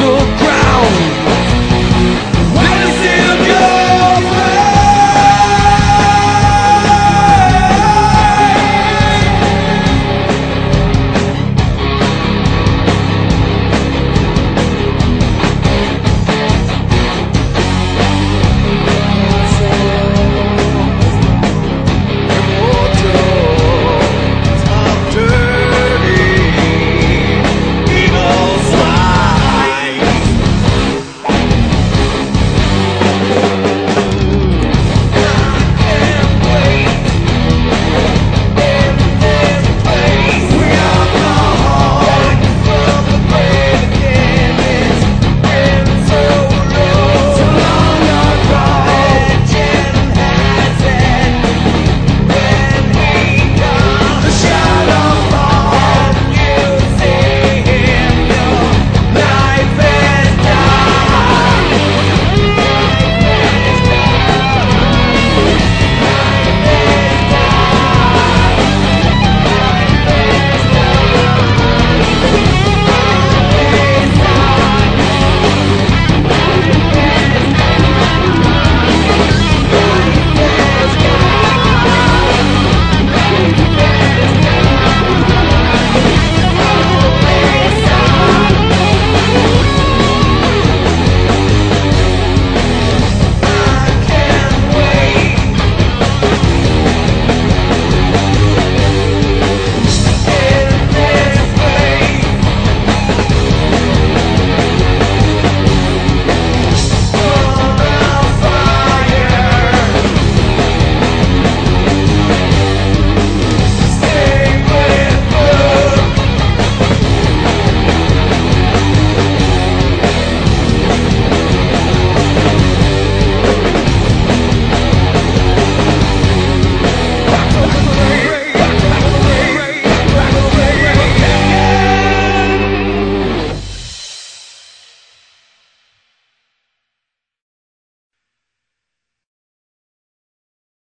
look